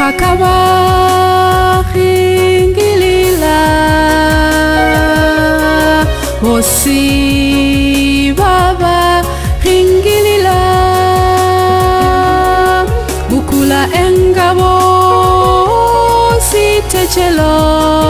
akabahingilila osi babahingilila bukula engabo sitecelo si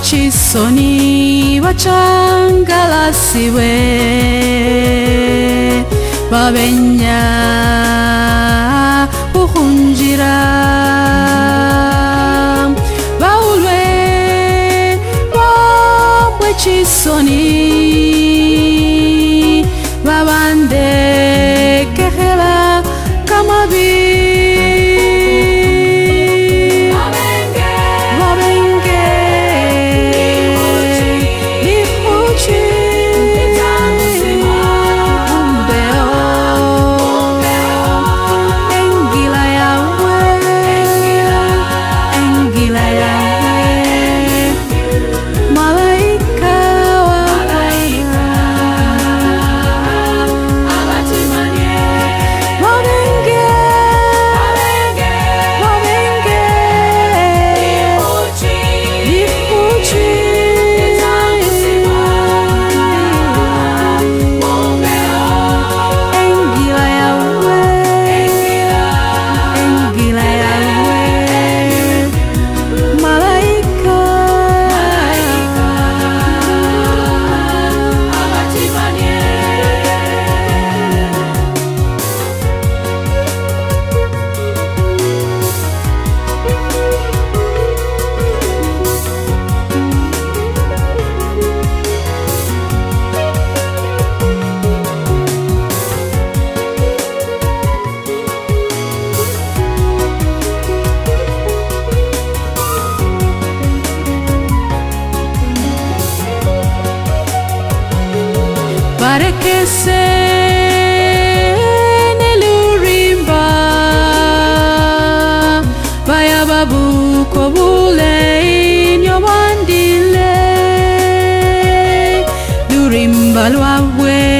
ekisoni bacyangalasibwe bavenga. malo abuelo.